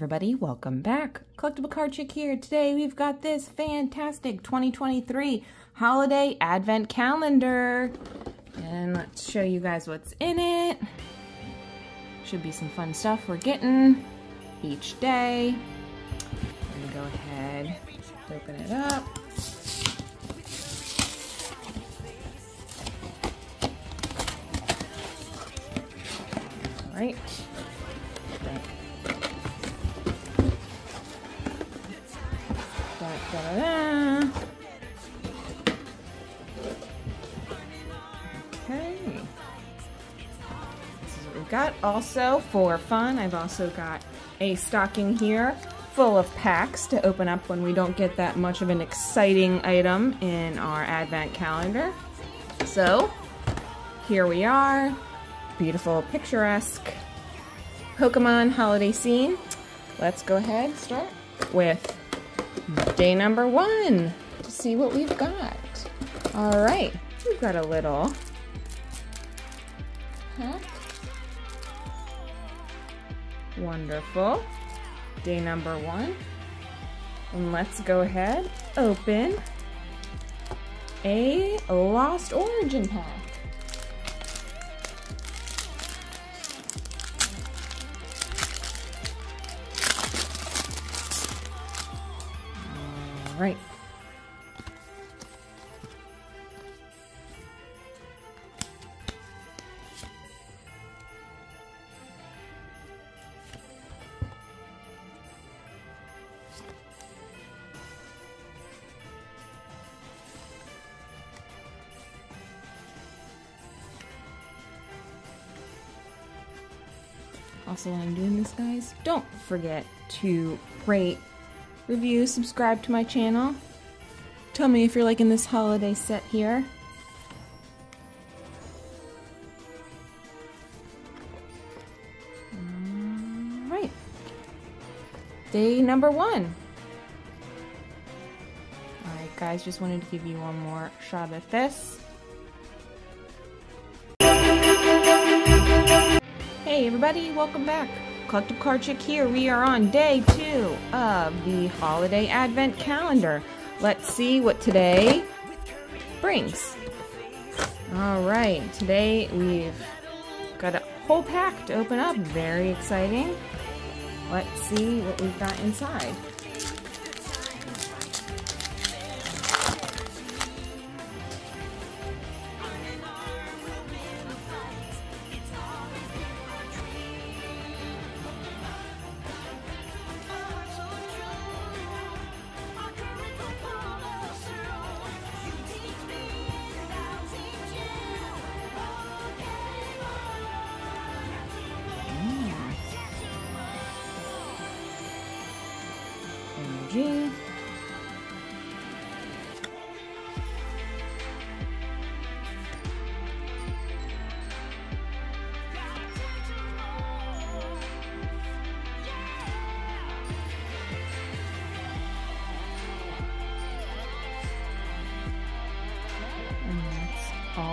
everybody, welcome back. Collectible Card Chick here. Today we've got this fantastic 2023 holiday advent calendar. And let's show you guys what's in it. Should be some fun stuff we're getting each day. I'm gonna go ahead, open it up. Also, for fun, I've also got a stocking here full of packs to open up when we don't get that much of an exciting item in our advent calendar. So, here we are. Beautiful, picturesque Pokemon holiday scene. Let's go ahead start with day number one to see what we've got. All right, we've got a little. Wonderful. Day number one. And let's go ahead, open a Lost Origin pack. All right. While I'm doing this, guys, don't forget to rate, review, subscribe to my channel. Tell me if you're liking this holiday set here. Alright. Day number one. Alright, guys, just wanted to give you one more shot at this. Hey everybody, welcome back. Collectible Card Chick here. We are on day two of the holiday advent calendar. Let's see what today brings. Alright, today we've got a whole pack to open up. Very exciting. Let's see what we've got inside.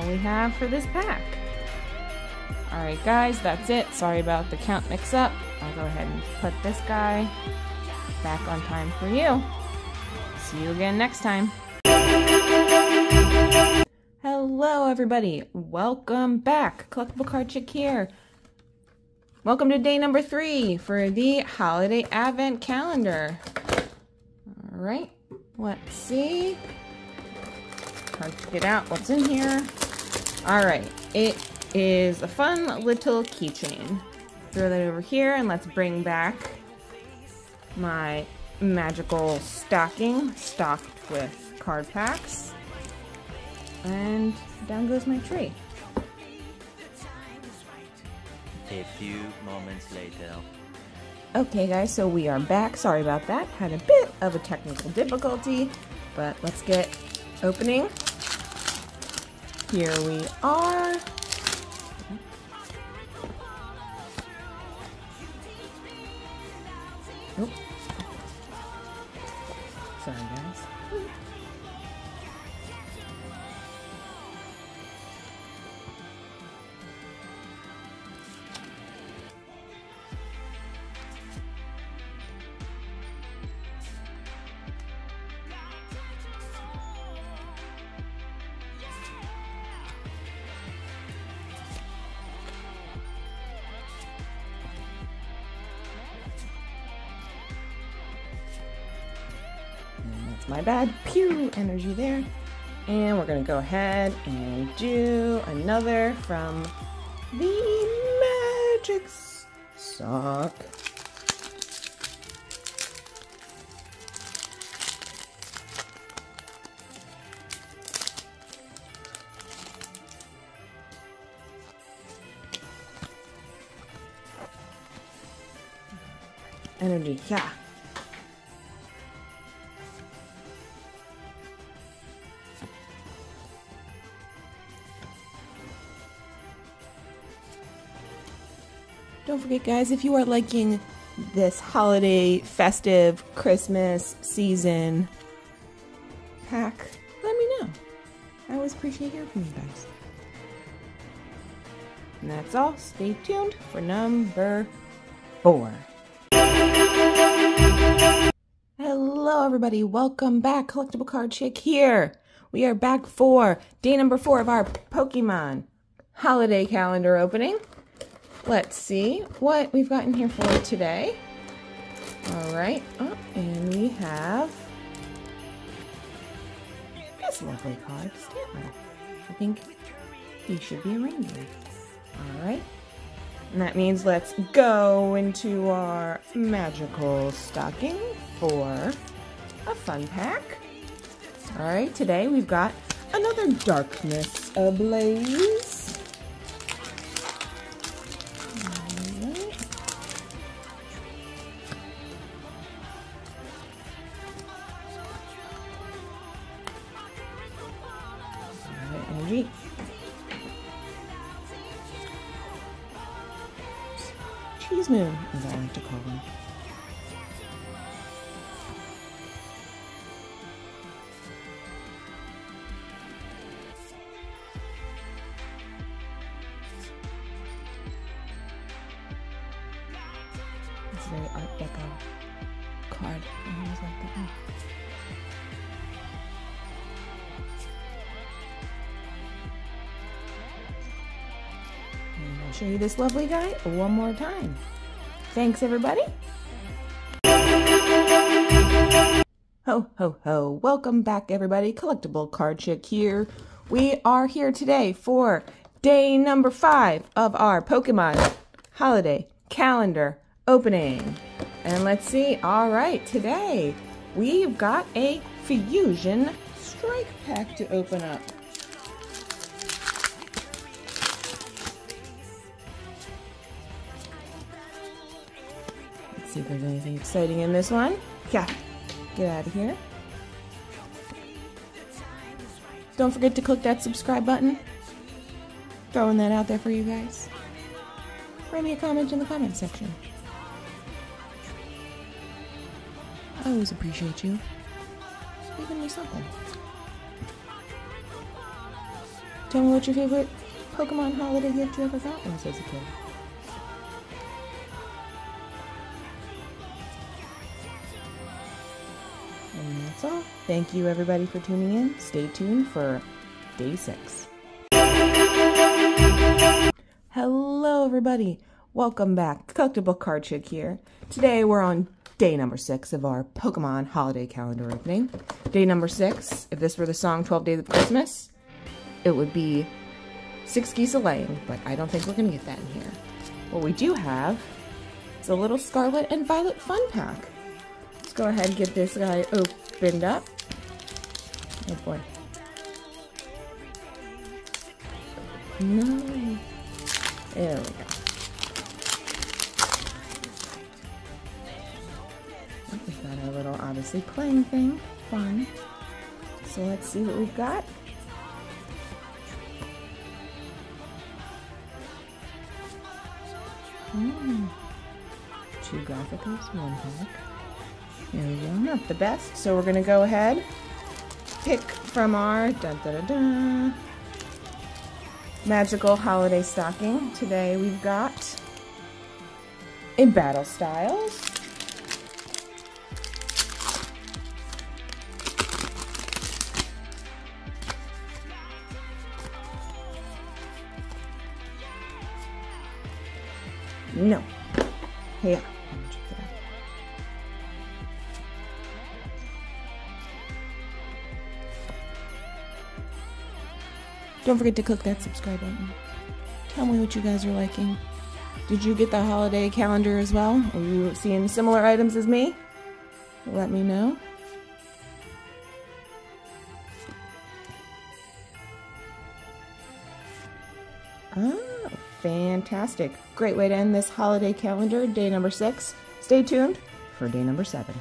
We have for this pack. Alright guys, that's it. Sorry about the count mix up. I'll go ahead and put this guy back on time for you. See you again next time. Hello, everybody. Welcome back. Collectible Card Chick here. Welcome to day number three for the Holiday Advent Calendar. All right, let's see. To get out what's in here. All right, it is a fun little keychain. Throw that over here and let's bring back my magical stocking stocked with card packs. And down goes my tree. A few moments later. Okay guys, so we are back. Sorry about that. Had a bit of a technical difficulty, but let's get opening. Here we are. Bad. Pew, energy there. And we're gonna go ahead and do another from the Magic Sock. Energy, yeah. Don't forget, guys, if you are liking this holiday, festive, Christmas season pack, let me know. I always appreciate hearing from you guys. And that's all. Stay tuned for number four. Hello, everybody. Welcome back. Collectible Card Chick here. We are back for day number four of our Pokemon holiday calendar opening. Let's see what we've got in here for today. All right. Oh, and we have this lovely card, Stantler. I think he should be a reindeer. All right. And that means let's go into our magical stocking for a fun pack. All right, today we've got another Darkness Ablaze. Card. I always like one. And I'll show you this lovely guy one more time. Thanks, everybody. Ho, ho, ho. Welcome back, everybody. Collectible Card Chick here. We are here today for day number five of our Pokemon holiday calendar opening. And let's see. All right, today we've got a Fusion Strike Pack to open up. Let's see if there's anything exciting in this one. Yeah, get out of here. Don't forget to click that subscribe button. Throwing that out there for you guys. Write me a comment in the comment section. I always appreciate you. Giving me something. Tell me what your favorite Pokemon holiday gift you ever got was as a kid. And that's all. Thank you everybody for tuning in. Stay tuned for day six. Hello everybody. Welcome back. Collectible Card Chick here. Today we're on day number six of our Pokemon holiday calendar opening. Day number six, if this were the song 12 Days of Christmas, it would be Six Geese a Laying, but I don't think we're going to get that in here. What we do have is a little Scarlet and Violet Fun Pack. Let's go ahead and get this guy opened up. Oh boy. No. There we go. Obviously, playing thing. Fun. So let's see what we've got. Mm. Two Graphicas, one pack. There we go. Not the best. So we're to go ahead, pick from our da da da magical holiday stocking. Today we've got in Battle Styles. No. Yeah. Don't forget to click that subscribe button. Tell me what you guys are liking. Did you get the holiday calendar as well? Are you seeing similar items as me? Let me know. Oh fantastic. Great way to end this holiday calendar, day number six. Stay tuned for day number seven.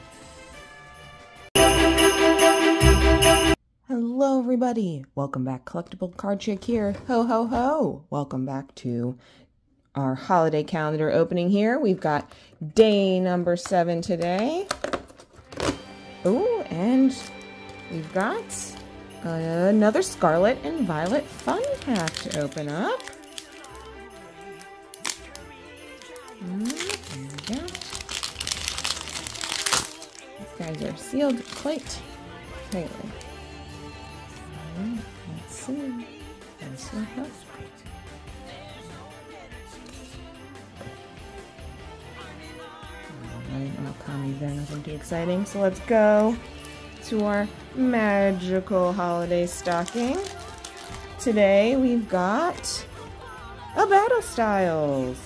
Hello, everybody. Welcome back. Collectible Card Chick here. Ho, ho, ho. Welcome back to our holiday calendar opening here. We've got day number seven today. Oh, and we've got another Scarlet and Violet fun pack to open up. There we go. These guys are sealed quite tightly. Alright, let's see. Let's see how Alright, oh, commies there, nothing too exciting. So let's go to our magical holiday stocking. Today we've got a Battle Styles.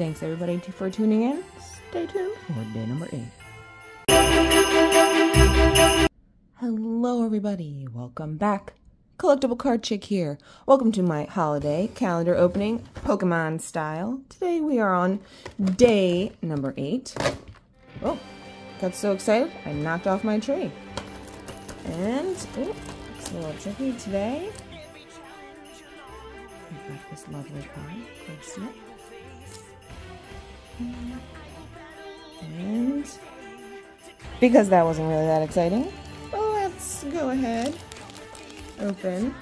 Thanks everybody for tuning in. Stay tuned for day number eight. Hello, everybody. Welcome back. Collectible Card Chick here. Welcome to my holiday calendar opening, Pokemon style. Today we are on day number eight. Oh, got so excited I knocked off my tree. And, oh, it's a little tricky today. We've got this lovely card Snip. And because that wasn't really that exciting, let's go ahead open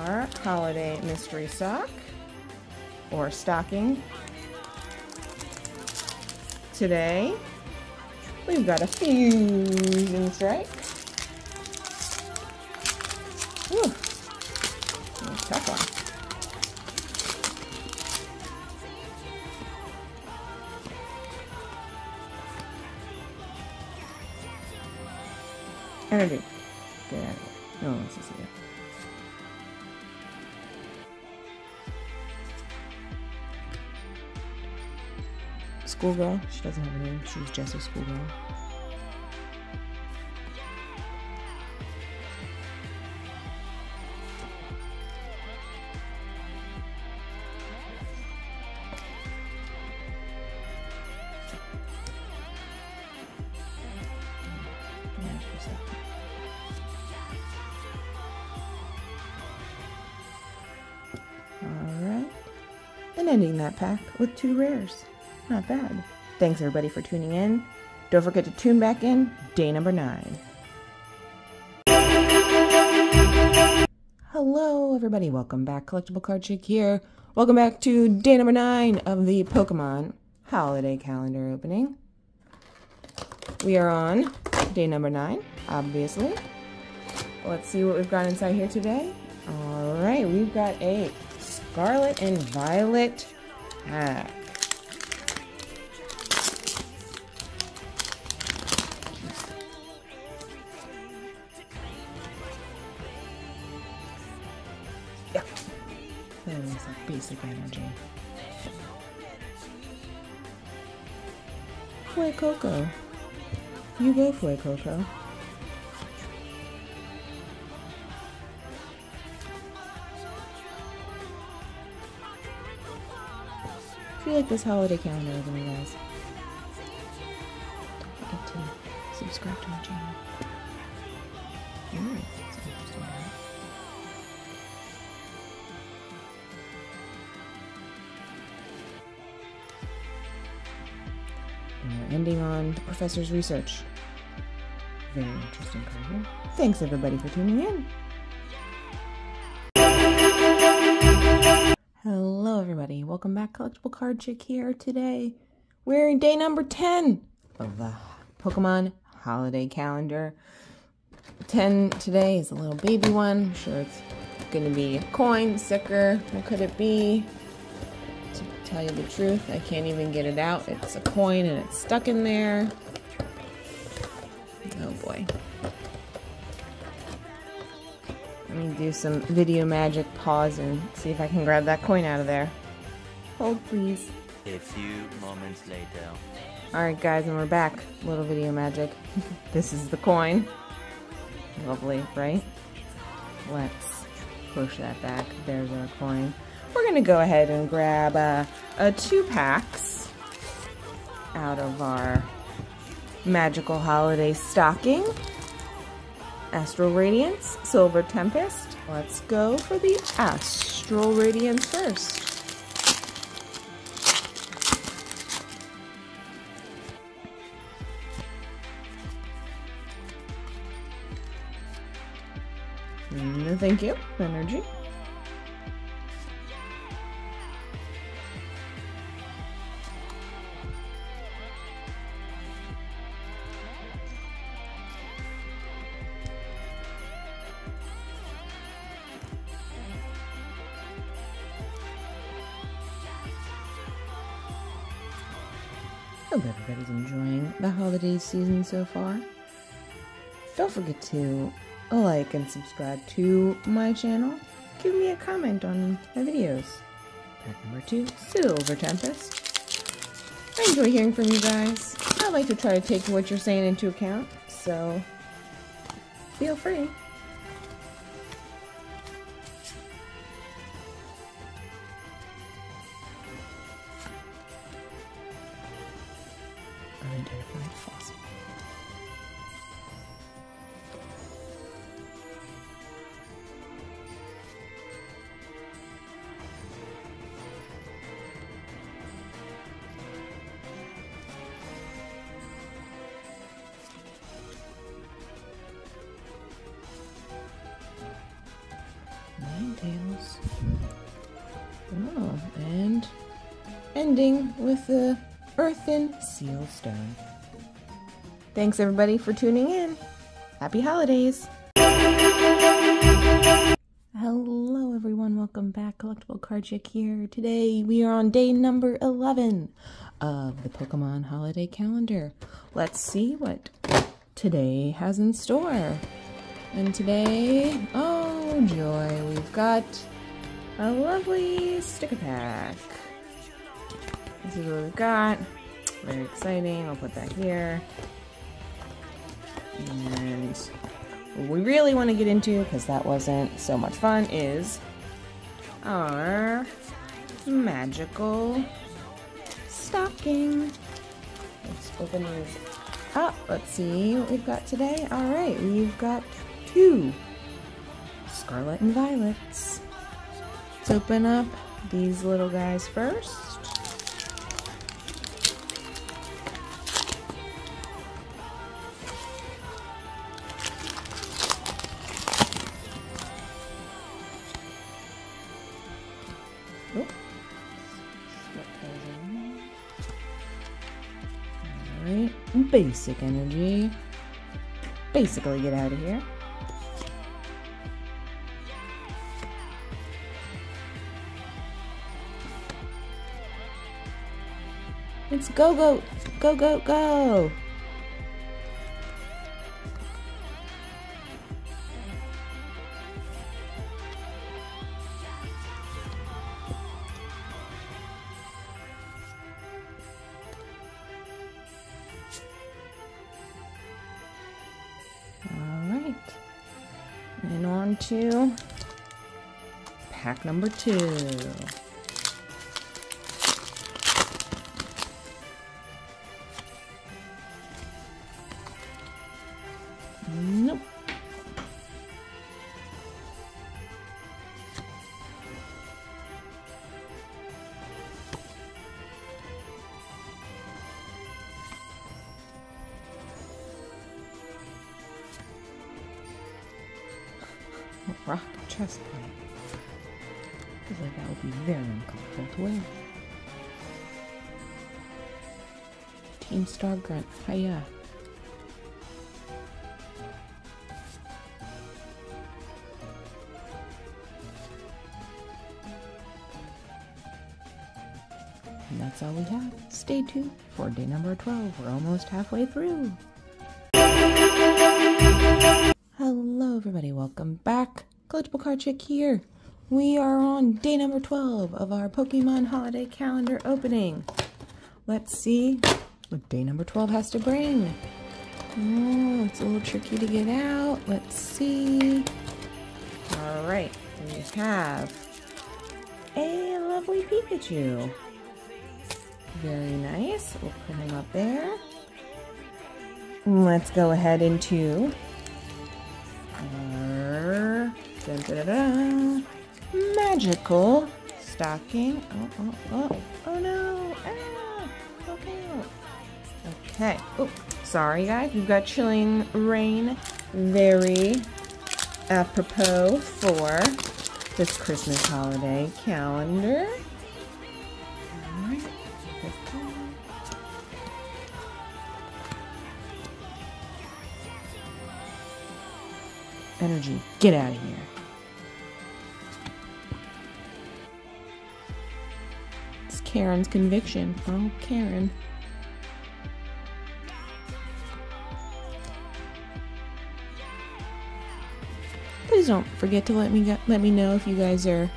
our holiday mystery sock or stocking. Today we've got a fusion strike. Energy. Get out of here. No one wants to see it. Schoolgirl. She doesn't have a name. She's just a schoolgirl. With two rares. Not bad. Thanks everybody for tuning in. Don't forget to tune back in day number nine. Hello everybody, welcome back. Collectible Card Chick here. Welcome back to day number nine of the Pokemon holiday calendar opening. We are on day number nine, obviously. Let's see what we've got inside here today. All right, we've got a Scarlet and Violet That is like basic energy. Fuecoco. You go Fuecoco. you like this holiday calendar resume, guys, don't forget to subscribe to my channel. Alright, And we're ending on the professor's research. Very interesting, Carter. Thanks everybody for tuning in. Welcome back. Collectible Card Chick here today. We're in day number 10 of the Pokemon holiday calendar. 10 today is a little baby one. I'm sure it's gonna be a coin, sticker. What could it be? To tell you the truth, I can't even get it out. It's a coin and it's stuck in there. Oh boy. Let me do some video magic pause and see if I can grab that coin out of there. Hold please. A few moments later. Alright guys, and we're back. Little video magic. this is the coin. Lovely, right? Let's push that back. There's our coin. We're gonna go ahead and grab uh, a two packs out of our magical holiday stocking. Astral Radiance, Silver Tempest. Let's go for the Astral Radiance first. No, thank you. Energy. Hope everybody's enjoying the holiday season so far. Don't forget to like and subscribe to my channel. Give me a comment on my videos. Pack number two, Silver Tempest. I enjoy hearing from you guys. I like to try to take what you're saying into account, so feel free. The Earthen Seal Stone. Thanks everybody for tuning in. Happy holidays! Hello everyone, welcome back. Collectible Card Chick here. Today we are on day number 11 of the Pokemon Holiday Calendar. Let's see what today has in store. And today, oh joy, we've got a lovely sticker pack. This is what we've got. Very exciting. I'll put that here. And what we really want to get into, because that wasn't so much fun, is our magical stocking. Let's open these up. Let's see what we've got today. All right, we've got two Scarlet and Violets. Let's open up these little guys first. Basic energy. Basically, get out of here. It's go go go go go. To pack number two. Star Grunt, hiya. And that's all we have. Stay tuned for day number 12. We're almost halfway through. Hello, everybody. Welcome back. Collectible Card Chick here. We are on day number 12 of our Pokemon Holiday Calendar opening. Let's see what day number 12 has to bring. Oh, it's a little tricky to get out. Let's see. All right, we have a lovely Pikachu. Very nice. We'll put him up there. Let's go ahead into our magical stocking. Oh, oh, oh, oh no. Ah. Okay. Oh, sorry guys. We've got Chilling Reign. Very apropos for this Christmas holiday calendar. Energy, get out of here. It's Karen's conviction. Oh, Karen. Please don't forget to let me go- let me know if you guys are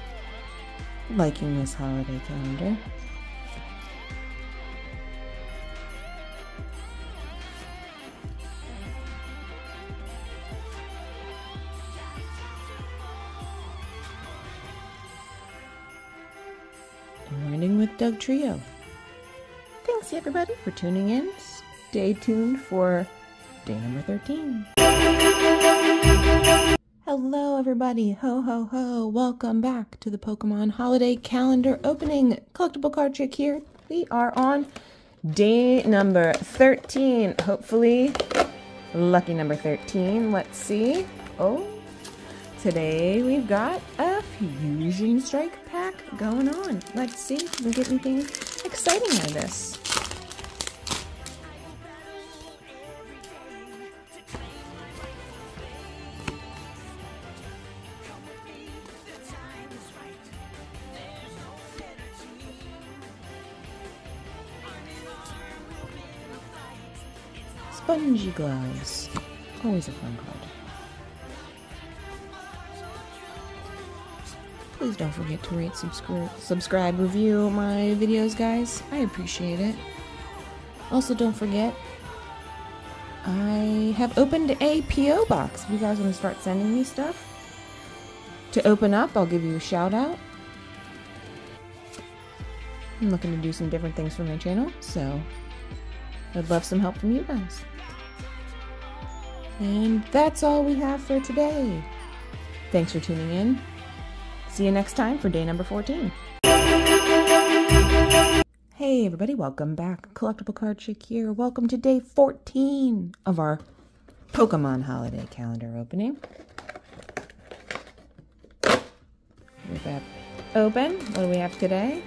liking this holiday calendar. And ending with Dugtrio. Thanks everybody for tuning in. Stay tuned for day number 13. Hello everybody, ho ho ho, welcome back to the Pokemon Holiday Calendar opening. Collectible Card Trick here. We are on day number 13. Hopefully, lucky number 13. Let's see. Oh, today we've got a Fusion Strike pack going on. Let's see if we get anything exciting out of this. Gloves. Always a fun card. Please don't forget to rate, subscribe, subscribe, review my videos, guys. I appreciate it. Also, don't forget, I have opened a P.O. box. If you guys want to start sending me stuff to open up, I'll give you a shout out. I'm looking to do some different things for my channel, so I'd love some help from you guys. And that's all we have for today. Thanks for tuning in. See you next time for day number 14. Hey everybody, welcome back. Collectible Card Chick here. Welcome to day 14 of our Pokemon Holiday Calendar opening. We've got open. What do we have today?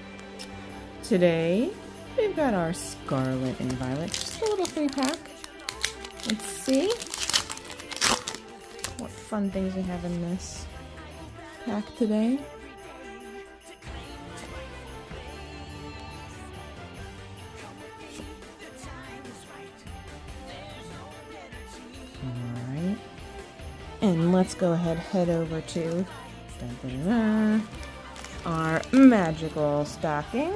Today, we've got our Scarlet and Violet. Just a little free pack. Let's see fun things we have in this pack today. Alright. And let's go ahead head over to our magical stocking.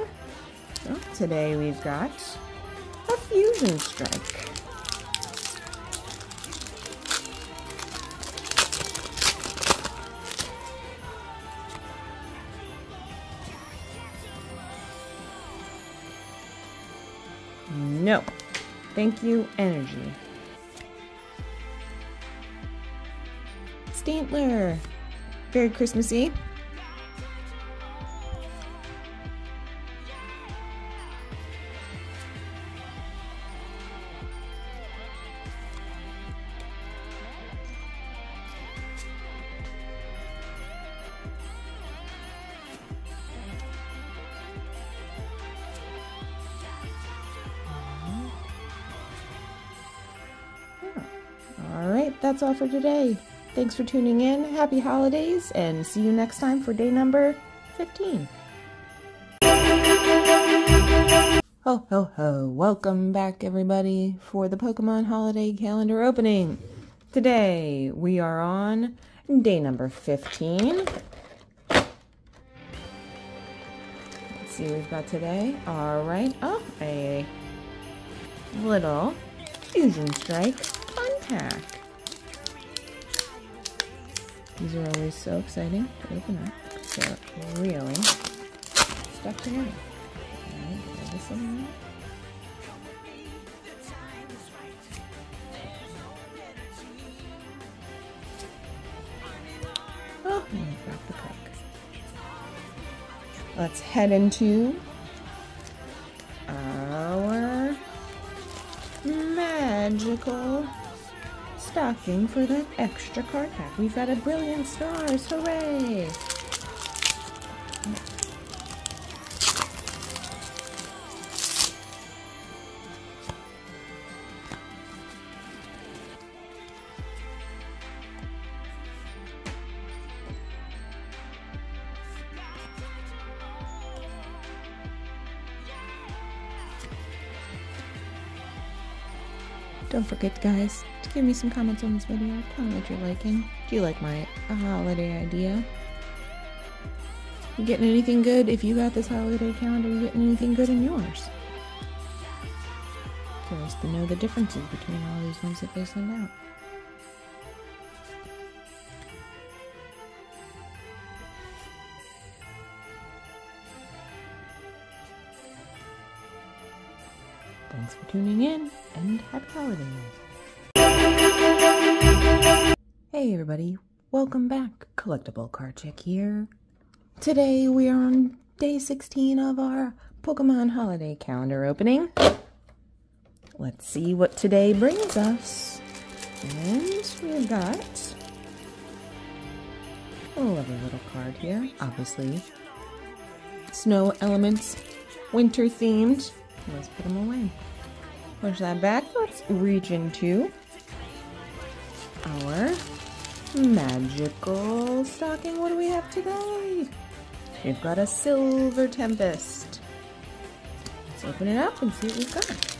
So today we've got a fusion strike. Thank you, energy. Stantler. Very Christmassy. That's all for today. Thanks for tuning in. Happy holidays, and see you next time for day number 15. Ho ho ho! Welcome back, everybody, for the Pokemon Holiday Calendar opening. Today we are on day number 15. Let's see what we've got today. Alright. Oh, a little Fusion Strike Fun Pack. These are always so exciting to open up. They're really stuck together. Alright. Oh, and the cook. Let's head into stocking for that extra card pack. We've got a brilliant stars, hooray! Don't forget, guys, give me some comments on this video. Tell me what you're liking. Do you like my uh, holiday idea? You getting anything good? If you got this holiday calendar, you getting anything good in yours? Curious to know the differences between all these ones that they send out. Thanks for tuning in and happy holidays. Hey everybody, welcome back. Collectible Card Chick here. Today we are on day 16 of our Pokemon Holiday Calendar opening. Let's see what today brings us. And we've got a lovely little card here, obviously. Snow elements, winter themed. Let's put them away. Push that back. Let's reach into our magical stocking. What do we have today? We've got a Silver Tempest. Let's open it up and see what we've got.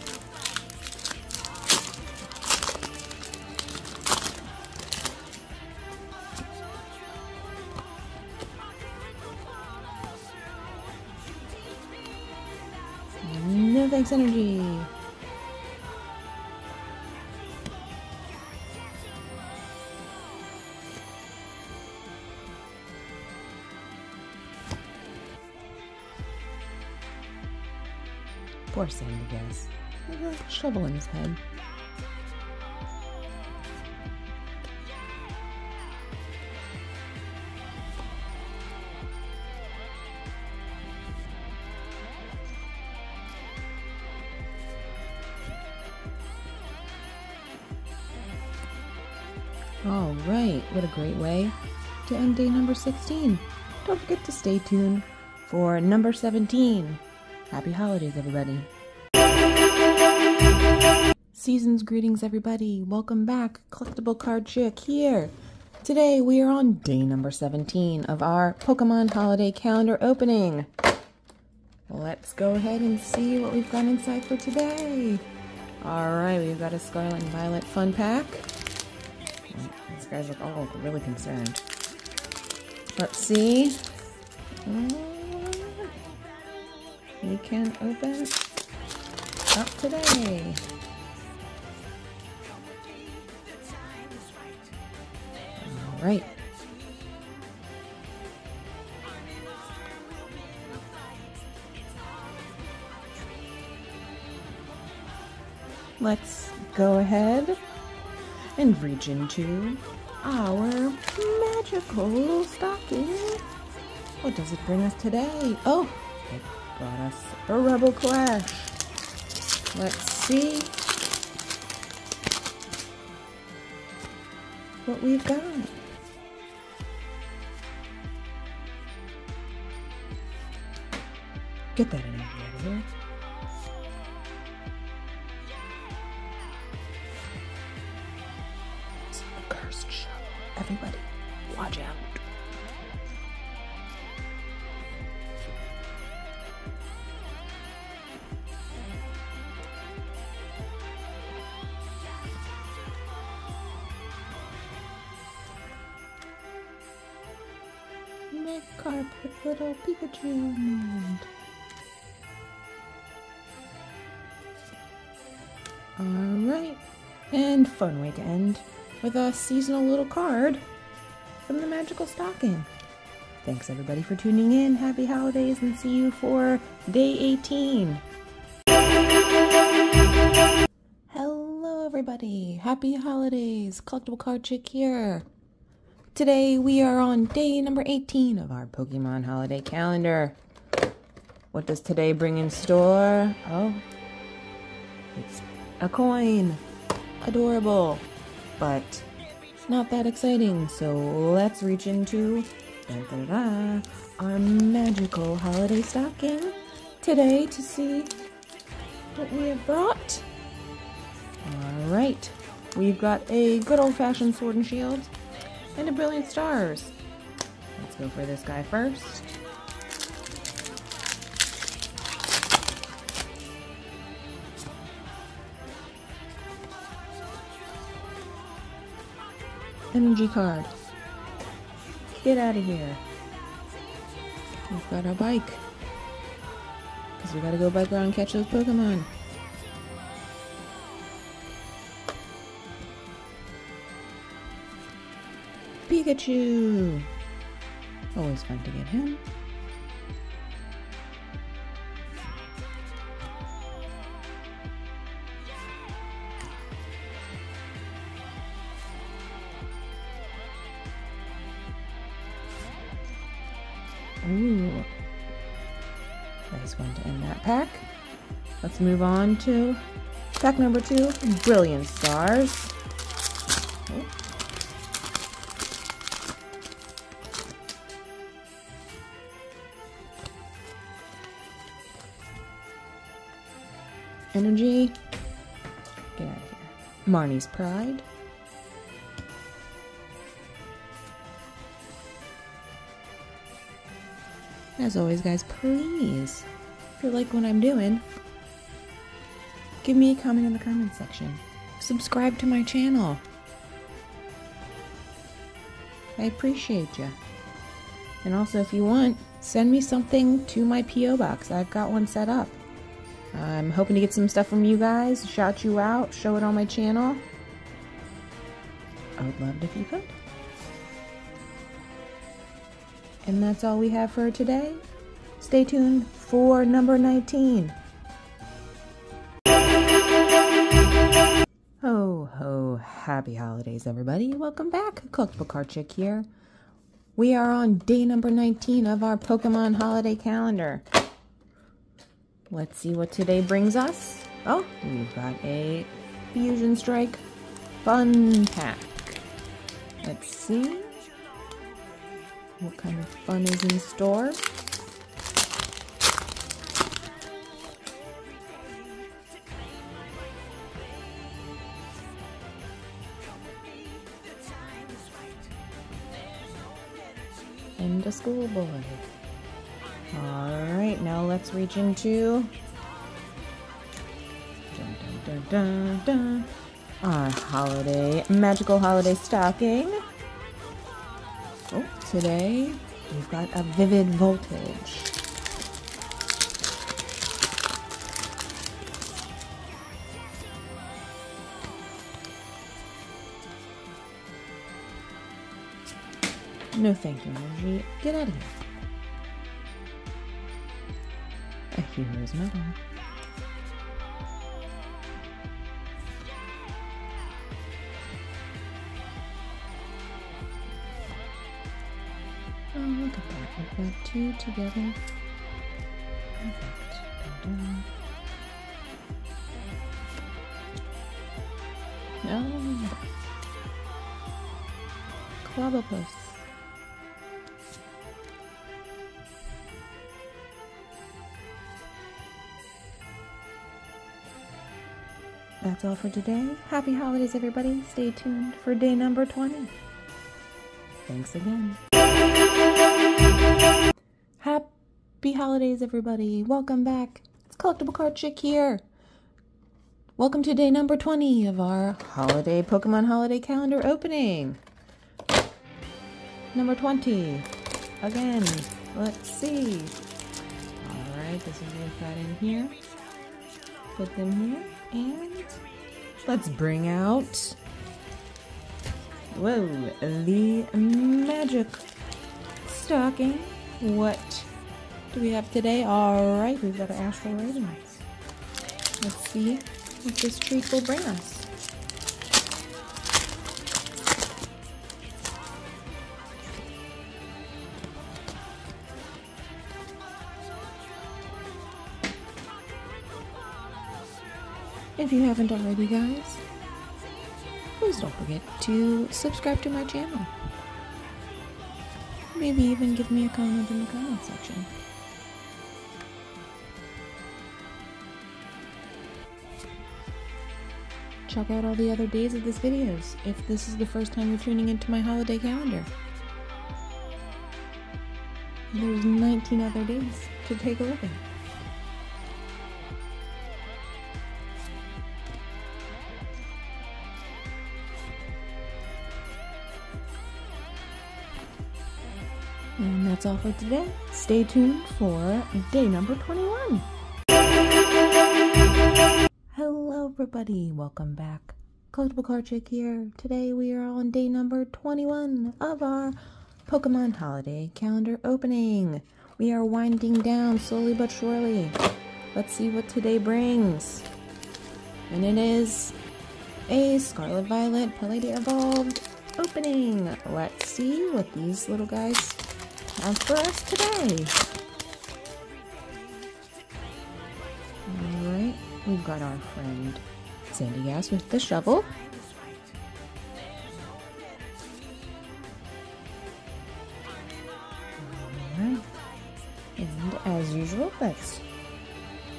No thanks, energy. Poor Sandy guys. Shovel in his head. All right, what a great way to end day number 16. Don't forget to stay tuned for number 17. Happy holidays, everybody. Season's greetings, everybody. Welcome back. Collectible Card Chick here. Today we are on day number 17 of our Pokemon Holiday Calendar opening. Let's go ahead and see what we've got inside for today. Alright, we've got a Scarlet and Violet Fun Pack. These guys look all really concerned. Let's see. Hmm. We can open up today. All right. Let's go ahead and reach into our magical stocking. What does it bring us today? Oh, brought us a Rebel Clash. Let's see what we've got. Get that energy out of here. everybody, watch out. Alright, and fun way to end with a seasonal little card from the Magical Stocking. Thanks everybody for tuning in. Happy holidays and see you for day 18. Hello everybody. Happy holidays. Collectible Card Chick here. Today we are on day number 18 of our Pokemon holiday calendar. What does today bring in store? Oh, it's a coin. Adorable. But not that exciting, so let's reach into da, da, da, our magical holiday stocking today to see what we have brought. Alright, we've got a good old fashioned sword and shield and a brilliant stars. Let's go for this guy first. Energy card. Get out of here. We've got our bike. Because we gotta go bike around and catch those Pokemon. Pikachu! Always fun to get him. Ooh. Nice one to end that pack. Let's move on to pack number two, Brilliant Stars. Marnie's Pride. As always, guys, please, if you like what I'm doing, give me a comment in the comment section. Subscribe to my channel. I appreciate you. And also, if you want, send me something to my P.O. box. I've got one set up. I'm hoping to get some stuff from you guys, shout you out, show it on my channel. I would love it if you could. And that's all we have for today. Stay tuned for number 19. Ho ho, happy holidays everybody. Welcome back. Collectible Card Chick here. We are on day number 19 of our Pokemon holiday calendar. Let's see what today brings us. Oh, we've got a Fusion Strike Fun Pack. Let's see what kind of fun is in store. And a schoolboy. Alright, now let's reach into dun, dun, dun, dun, our holiday, magical holiday stocking. Oh, today we've got a vivid voltage. No thank you, energy. Get out of here. A hero's medal. Oh, look at that. We've got two together. Perfect. Dun. Oh. That's all for today. Happy holidays, everybody. Stay tuned for day number 20. Thanks again. Happy holidays, everybody. Welcome back. It's Collectible Card Chick here. Welcome to day number 20 of our holiday Pokemon holiday calendar opening. Number 20. Again, let's see. Alright, this is what we've got in here. Put them here, and let's bring out. Whoa, the magic stocking. What do we have today? Alright, we've got an Astral Radiance. Let's see what this treat will bring us. If you haven't already, guys, please don't forget to subscribe to my channel. Maybe even give me a comment in the comment section. Check out all the other days of this videos if this is the first time you're tuning into my holiday calendar. There's 19 other days to take a look at. All for today. Stay tuned for day number 21. Hello, everybody. Welcome back. Collectible Card Chick here. Today we are on day number 21 of our Pokemon Holiday Calendar opening. We are winding down slowly but surely. Let's see what today brings. And it is a Scarlet Violet Paldea Evolved opening. Let's see what these little guys have for us today. Alright, we've got our friend Sandygast with the shovel. And as usual, let's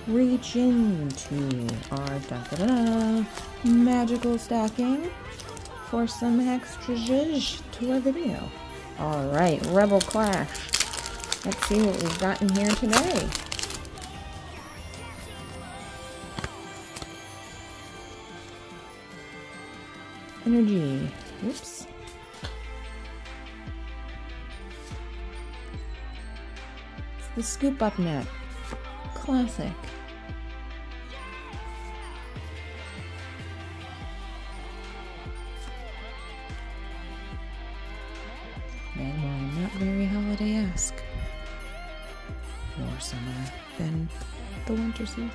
reach into our da da da magical stacking for some extra zhuzh to our video. Alright, Rebel Clash. Let's see what we've got in here today. Energy. Oops. It's the Scoop Up Net. Classic. The winter season.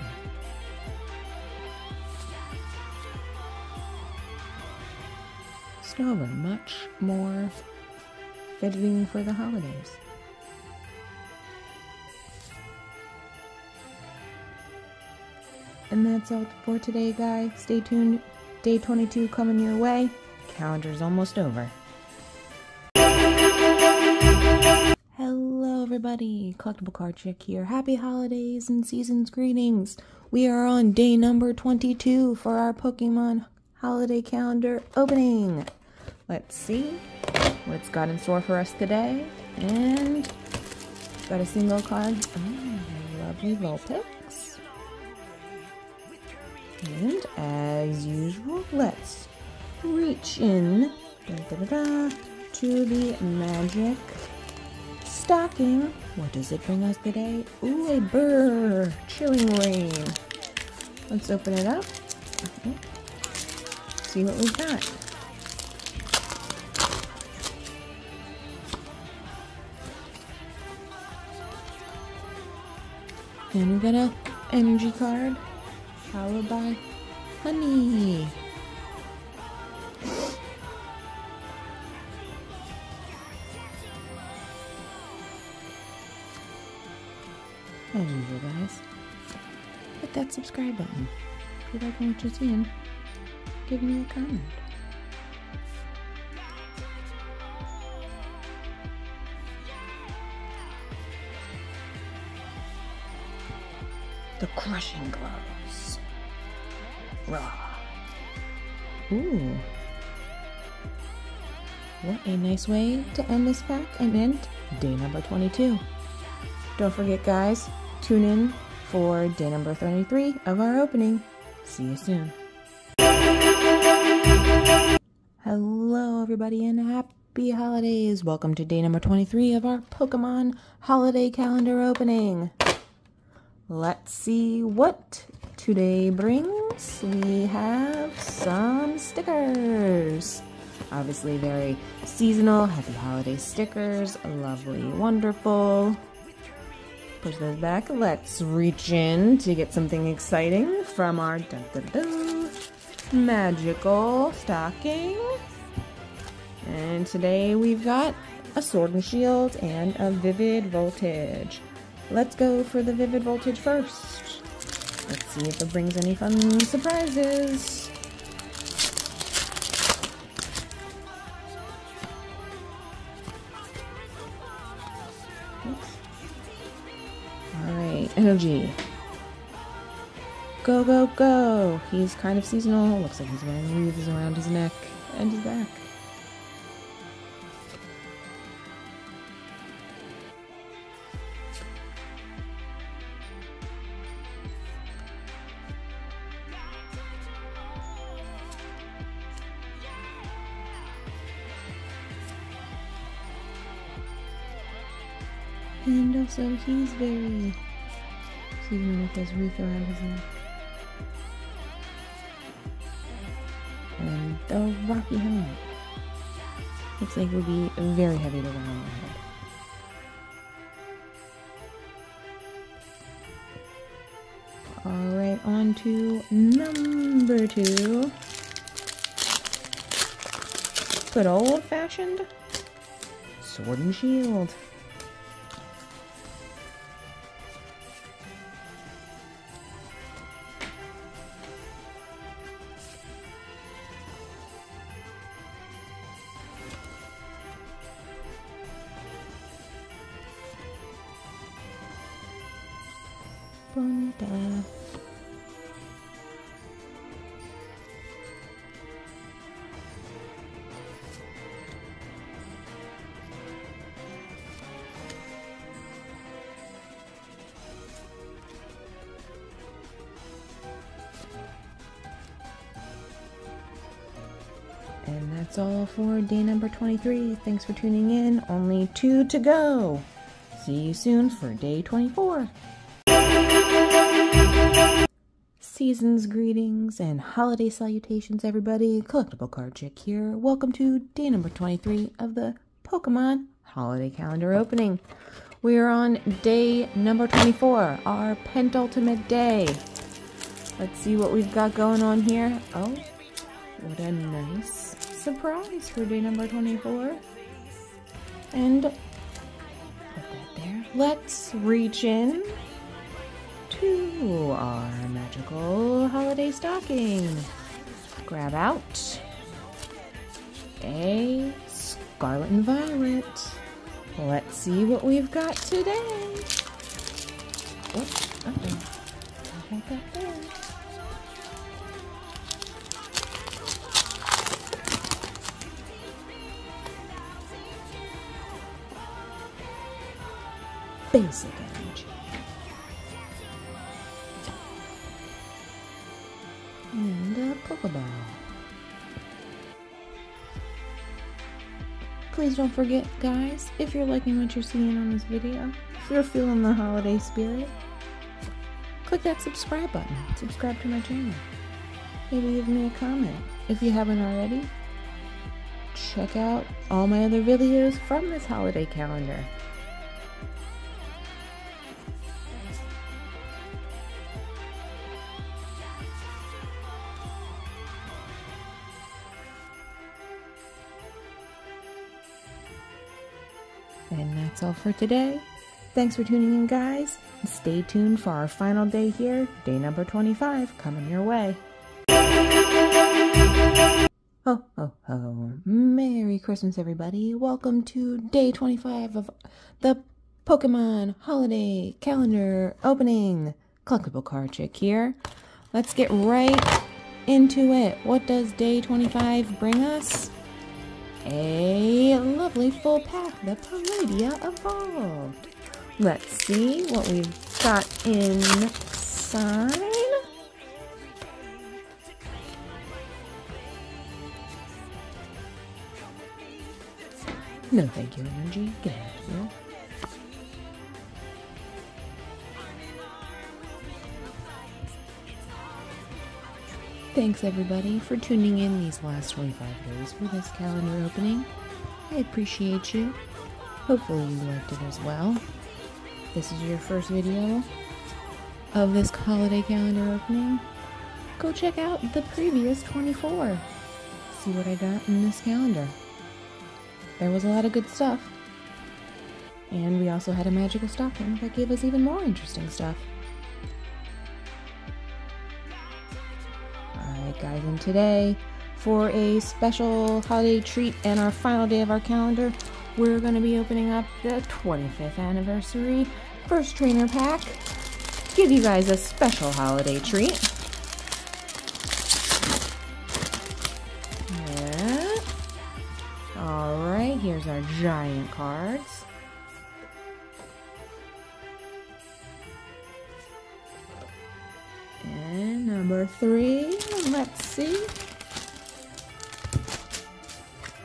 Snover, much more fitting for the holidays. And that's all for today, guys. Stay tuned. Day 22 coming your way. Calendar's almost over. Everybody. Collectible Card Chick here. Happy holidays and season's greetings. We are on day number 22 for our Pokemon holiday calendar opening. Let's see what it's got in store for us today. And got a single card. Oh, lovely Vulpix. And as usual, let's reach in to the magic stocking. What does it bring us today? Ooh, a burr! Chilling Reign. Let's open it up. Okay. See what we've got. And we got a energy card followed by honey. As usual, guys, hit that subscribe button. If you like what you're seeing, give me a comment. The crushing gloves. Raw. Ooh. what a nice way to end this pack and end day number 22. Don't forget, guys, tune in for day number 33 of our opening. See you soon. Hello, everybody, and happy holidays. Welcome to day number 23 of our Pokemon holiday calendar opening. Let's see what today brings. We have some stickers. Obviously, very seasonal, happy holiday stickers. Lovely, wonderful. Push those back. Let's reach in to get something exciting from our dun, dun, dun, magical stocking. And today we've got a Sword and Shield and a Vivid Voltage. Let's go for the Vivid Voltage first. Let's see if it brings any fun surprises. Energy. Go, go, go! He's kind of seasonal. Looks like he's wearing wreaths around his neck and his back. And also, he's very seasonal with his wreath around his neck. And the rocky helmet. Looks like it would be very heavy to wear on the head. Alright, on to number two. Good old fashioned sword and shield. Bonita. And that's all for day number 23. Thanks for tuning in. Only two to go. See you soon for day 24. Season's greetings and holiday salutations, everybody. Collectible Card Chick here. Welcome to day number 23 of the Pokemon Holiday Calendar opening. We are on day number 24, our penultimate day. Let's see what we've got going on here. Oh, what a nice surprise for day number 24. And put that there. Let's reach in to our magical holiday stocking. Grab out a Scarlet and Violet. Let's see what we've got today. Basic and a Pokeball. Please don't forget, guys, if you're liking what you're seeing on this video, if you're feeling the holiday spirit, click that subscribe button. Subscribe to my channel. Maybe leave me a comment. If you haven't already, check out all my other videos from this holiday calendar. For today. Thanks for tuning in, guys. Stay tuned for our final day here, day number 25, coming your way. Ho, ho, ho. Merry Christmas, everybody. Welcome to day 25 of the Pokemon Holiday Calendar opening. Collectible Card Chick here. Let's get right into it. What does day 25 bring us? A lovely full pack, the Paldea Evolved. Let's see what we've got inside. No, thank you, energy. Get out of here. Thanks everybody for tuning in these last 25 days for this calendar opening. I appreciate you. Hopefully you liked it as well. This is your first video of this holiday calendar opening. Go check out the previous 24. See what I got in this calendar. There was a lot of good stuff. And we also had a magical stocking that gave us even more interesting stuff. Guys, and today for a special holiday treat and our final day of our calendar, we're going to be opening up the 25th anniversary first trainer pack. Give you guys a special holiday treat. Yeah. Alright, here's our giant cards. And number three, let's see.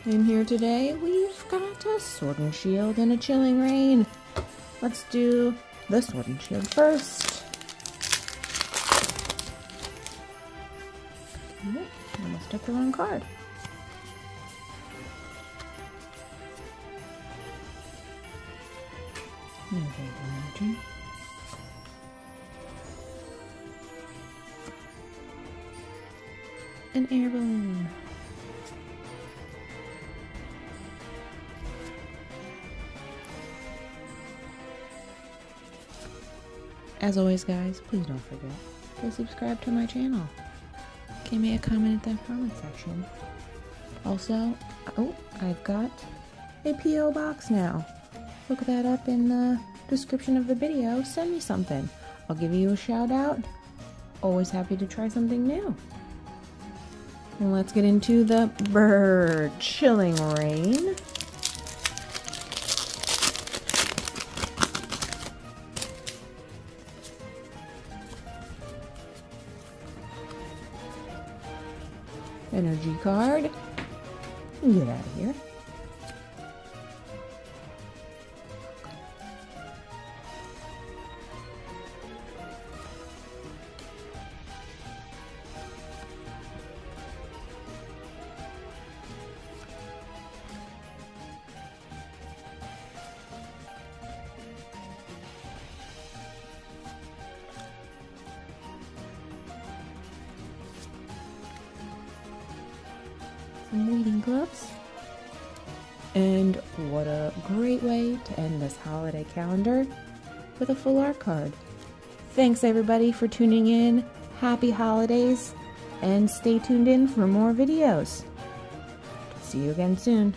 In here today, we've got a Sword and Shield and a Chilling Reign. Let's do the Sword and Shield first. Oh, almost took the wrong card. An air balloon. As always, guys, please don't forget to subscribe to my channel. Give me a comment in the comment section. Also, oh, I've got a P.O. box now. Look that up in the description of the video. Send me something. I'll give you a shout out. Always happy to try something new. Let's get into the bird Chilling Reign. Energy card. Get out of here. Full art card. Thanks everybody for tuning in. Happy holidays and stay tuned in for more videos. See you again soon.